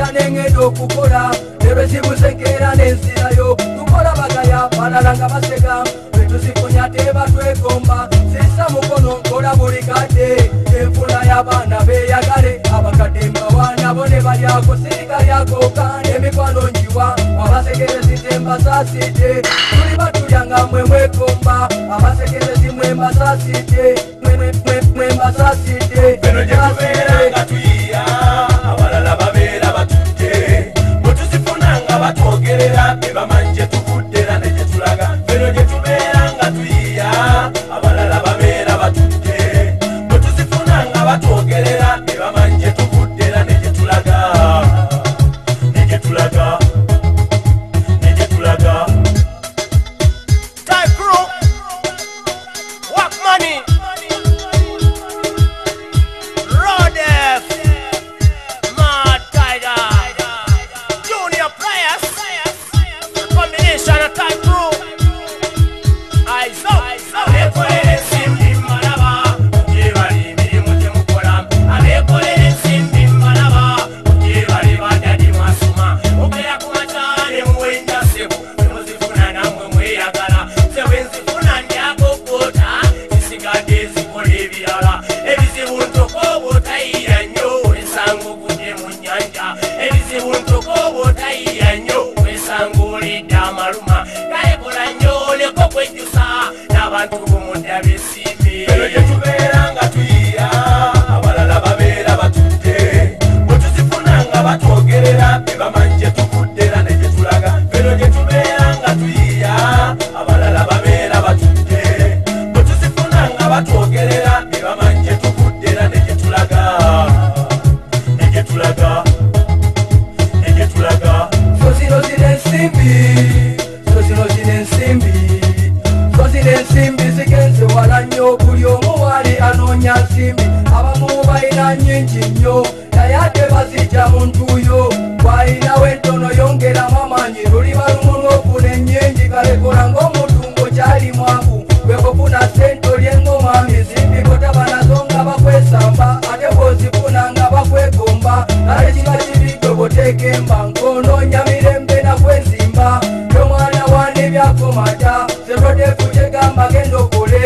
kyokuyisa nengenda okukola lerwezibuzekera nenzirayo tukola bagaya balala nga basega lwetuzifunya tebatwegomba sisa mukono nkola buli kadde enfula y'abaana beyagale abakadde mbawaana bone balyako sirikalyakoka nemikwano njiwa abasekerezite mbasasidde tuli batulya nga mmwe mwegomba abasekerezi mwembasasidde mwembasasidde enojetubera ndebozipuna nga bakwegomba alekinga cibidobotekemba nkono nyamirembe nakwezimba yomwana wanebyakomata serodefu cegamba gendokole